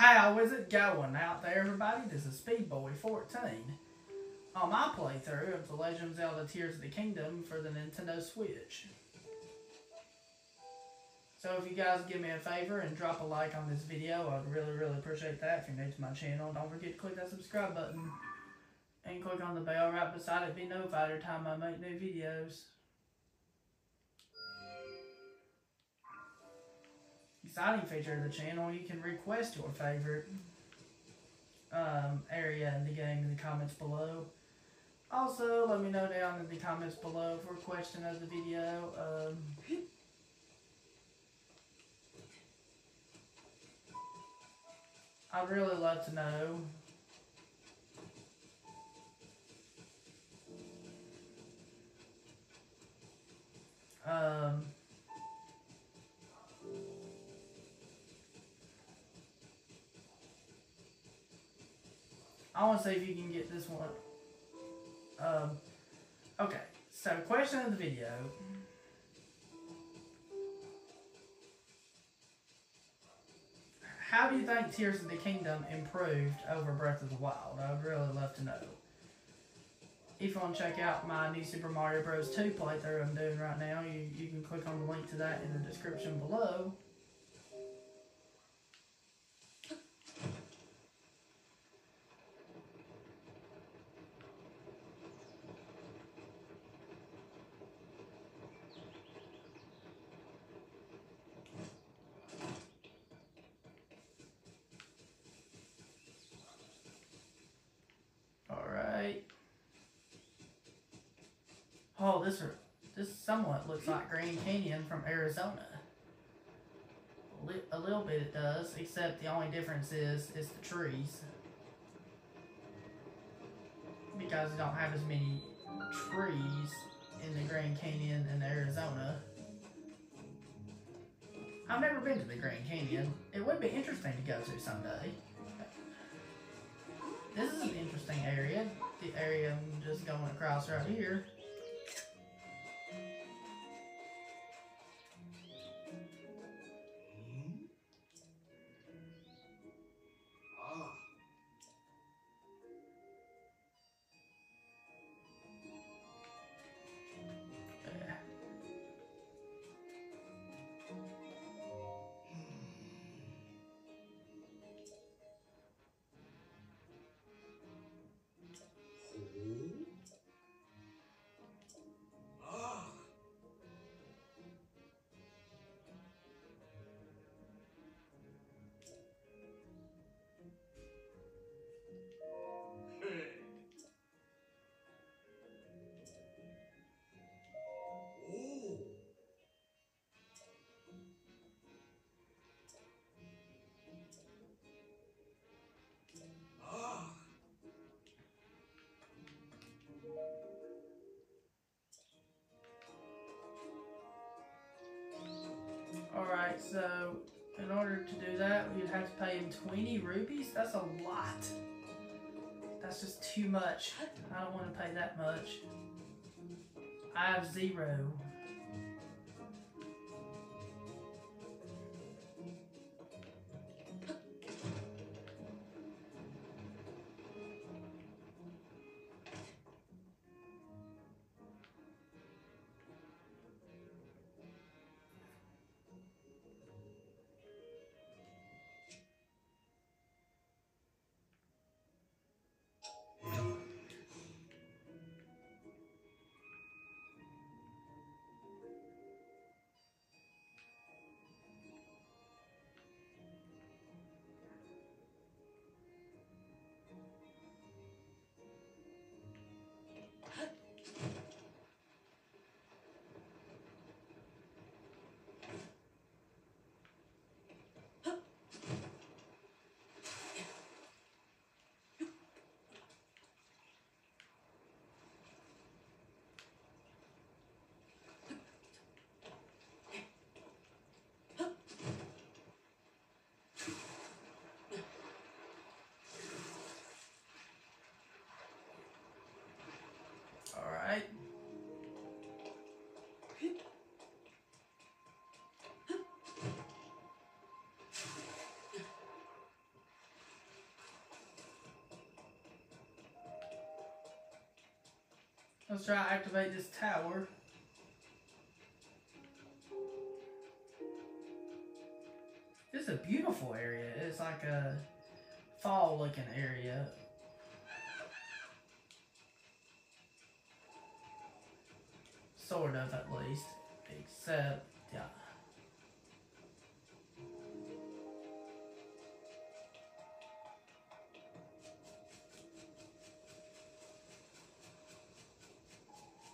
How is it going out there, everybody? This is Speedboy14 on my playthrough of The Legend of Zelda Tears of the Kingdom for the Nintendo Switch. So if you guys give me a favor and drop a like on this video, I'd really, really appreciate that. If you're new to my channel, don't forget to click that subscribe button and click on the bell right beside it. to Be notified every time I make new videos. Exciting feature of the channel, you can request your favorite um, area in the game in the comments below. Also, let me know down in the comments below for a question of the video. Um, I'd really love to know um, I want to see if you can get this one. Um, okay, so question of the video. How do you think Tears of the Kingdom improved over Breath of the Wild? I would really love to know. If you want to check out my new Super Mario Bros. 2 playthrough I'm doing right now, you, you can click on the link to that in the description below. This this somewhat looks like Grand Canyon from Arizona. A little bit it does, except the only difference is is the trees. Because you don't have as many trees in the Grand Canyon in Arizona. I've never been to the Grand Canyon. It would be interesting to go to someday. This is an interesting area. The area I'm just going across right here. Alright, so in order to do that, you'd have to pay him 20 rupees? That's a lot. That's just too much. I don't want to pay that much. I have zero. Let's try to activate this tower. This is a beautiful area. It's like a fall looking area. Sort of, at least. Except,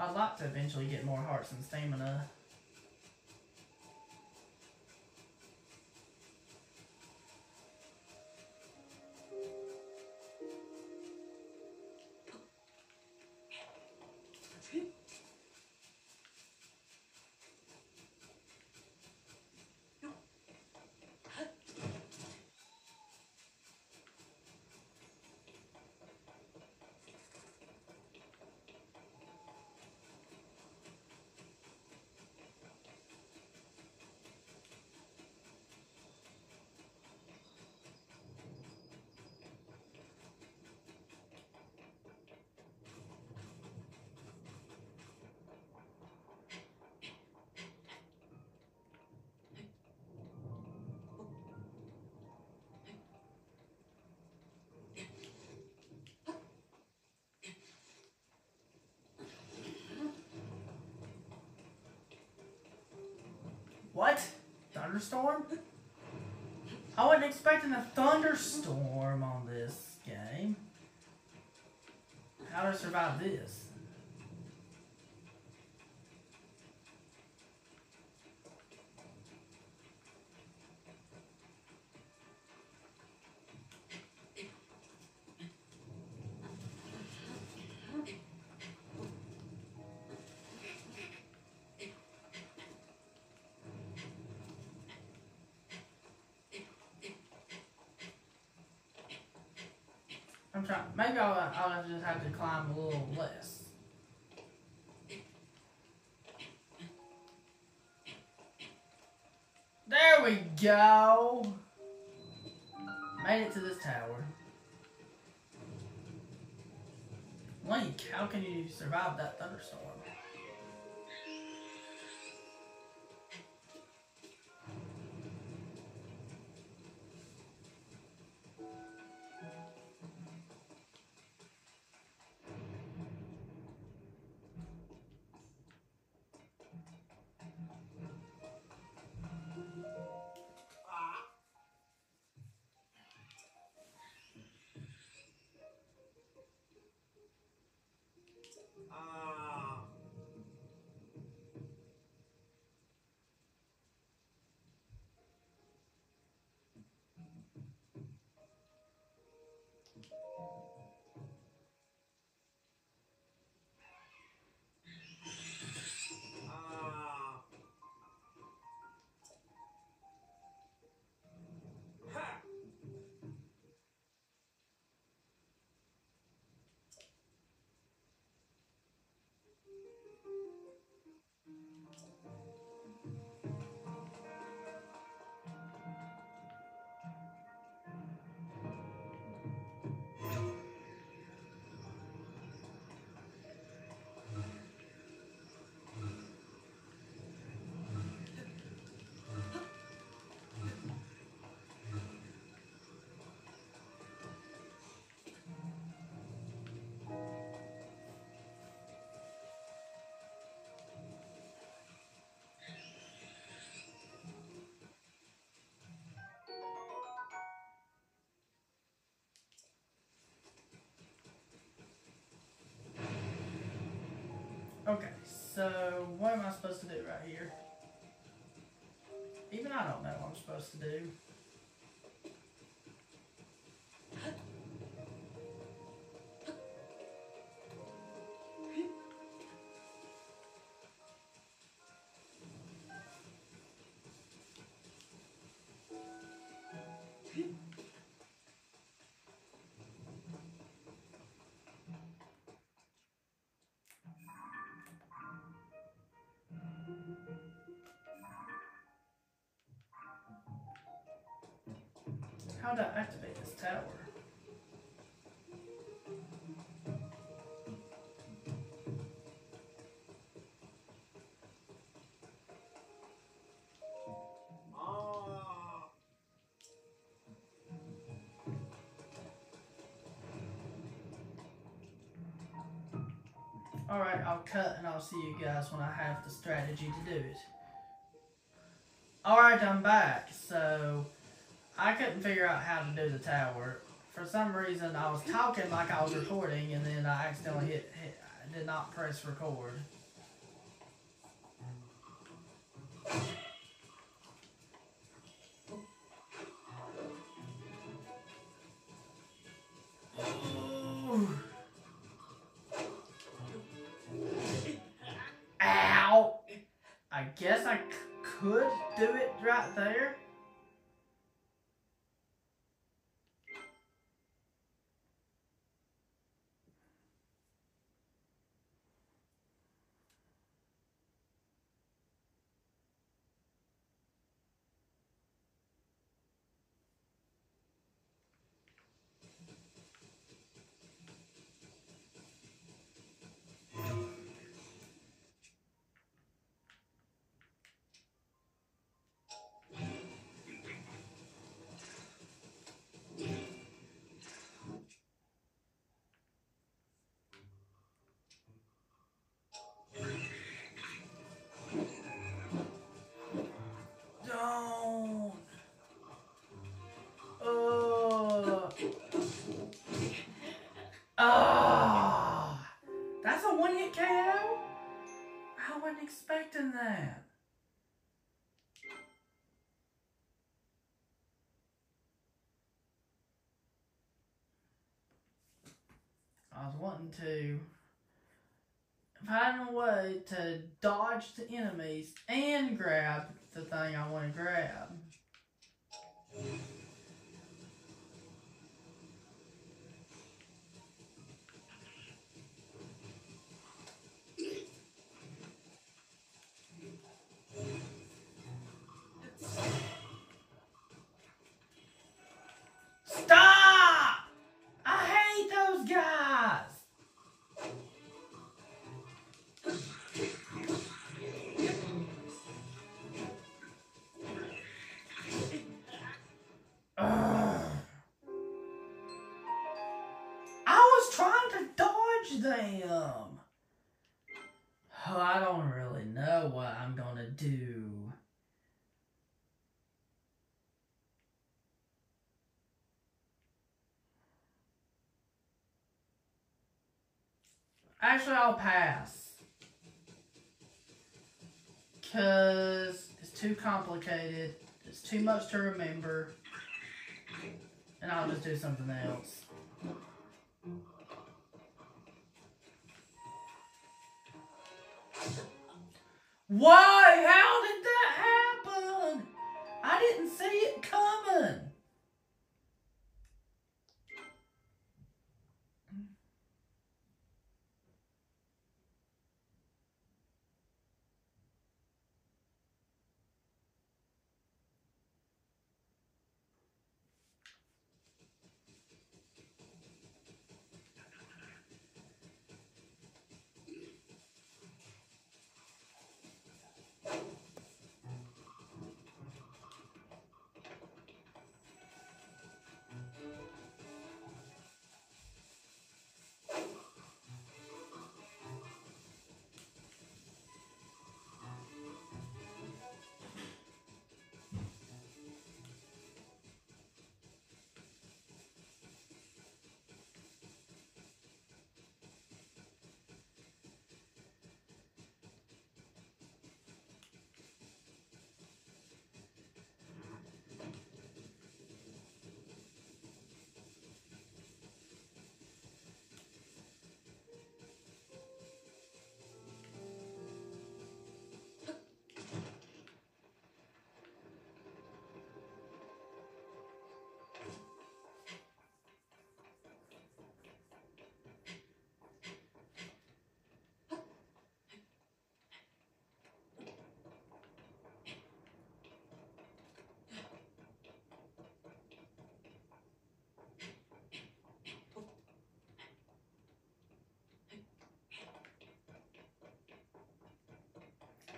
I'd like to eventually get more hearts and stamina. What? Thunderstorm? I wasn't expecting a thunderstorm on this game. How to survive this? Maybe I'll, I'll just have to climb a little less. There we go. Made it to this tower. Link, how can you survive that thunderstorm? Okay, so what am I supposed to do right here? Even I don't know what I'm supposed to do. How do I activate this tower? Alright, I'll cut and I'll see you guys when I have the strategy to do it. Alright, I'm back. So, I couldn't figure out how to do the tower. For some reason, I was talking like I was recording and then I accidentally hit, hit I did not press record. Expecting that. I was wanting to find a way to dodge the enemies and grab the thing I want to grab. Them. Oh, I don't really know what I'm gonna do. Actually, I'll pass. Because it's too complicated. It's too much to remember. And I'll just do something else. Why? How did that happen? I didn't see it coming.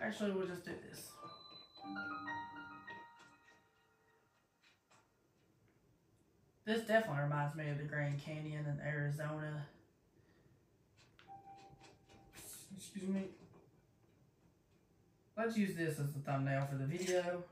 Actually, we'll just do this. This definitely reminds me of the Grand Canyon in Arizona. Excuse me. Let's use this as the thumbnail for the video.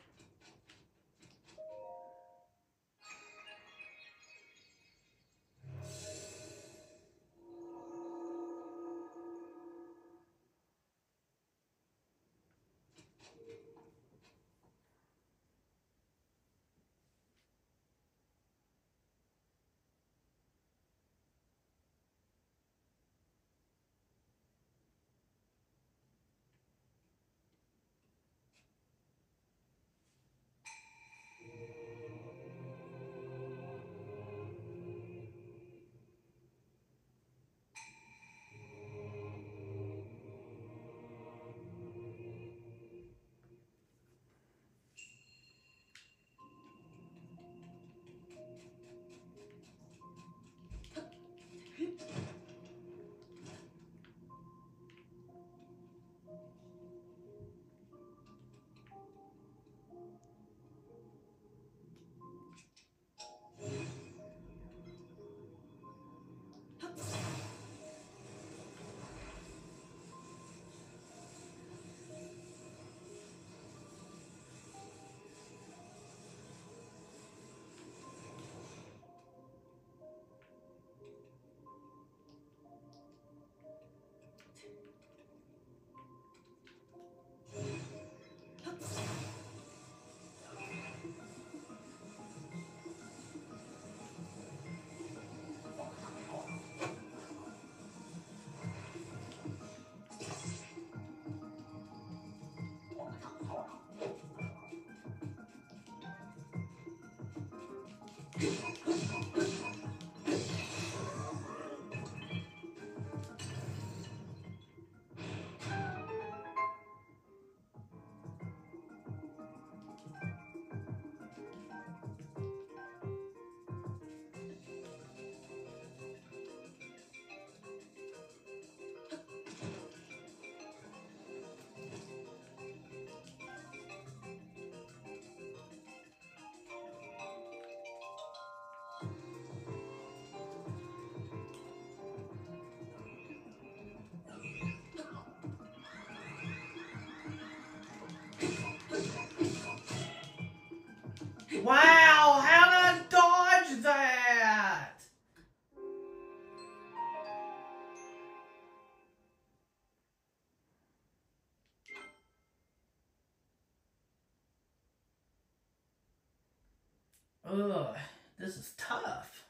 Ugh, this is tough.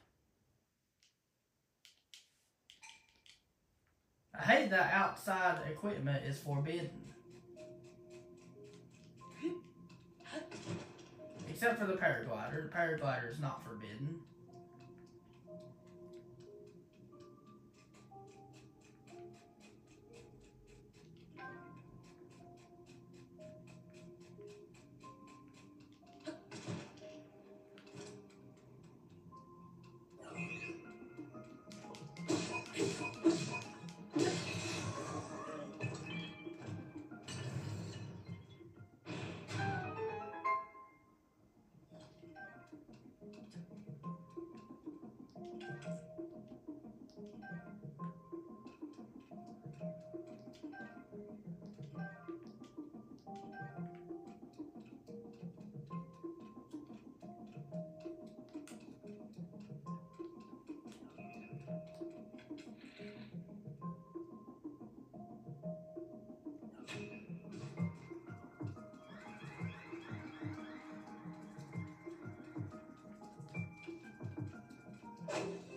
I hate that outside equipment is forbidden. Except for the paraglider. The paraglider is not forbidden. Ow!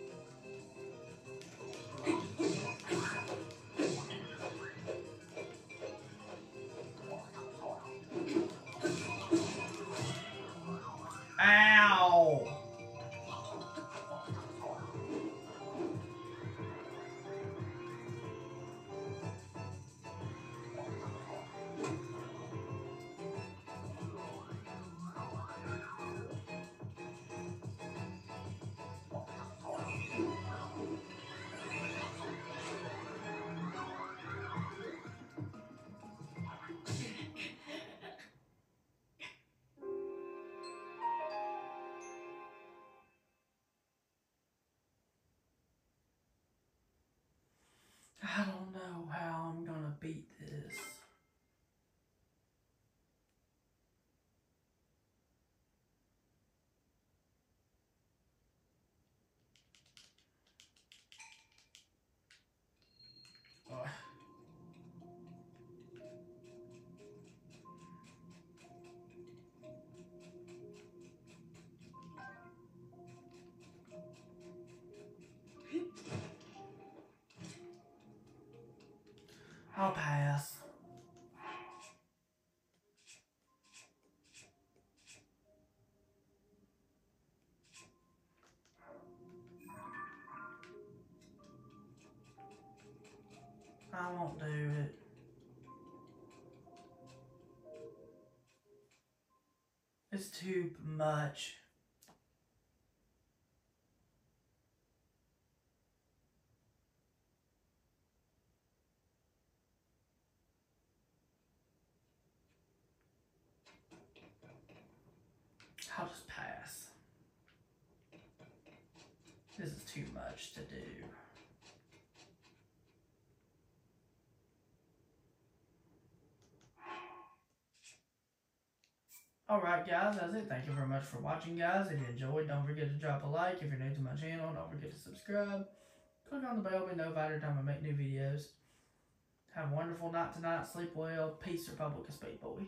I don't I'll pass. I won't do it. It's too much. I'll just pass. This is too to do. Alright guys, that's it. Thank you very much for watching guys. If you enjoyed, don't forget to drop a like. If you're new to my channel, don't forget to subscribe. Click on the bell, be notified every time I make new videos. Have a wonderful night tonight. Sleep well. Peace, Republic of Speed Boy.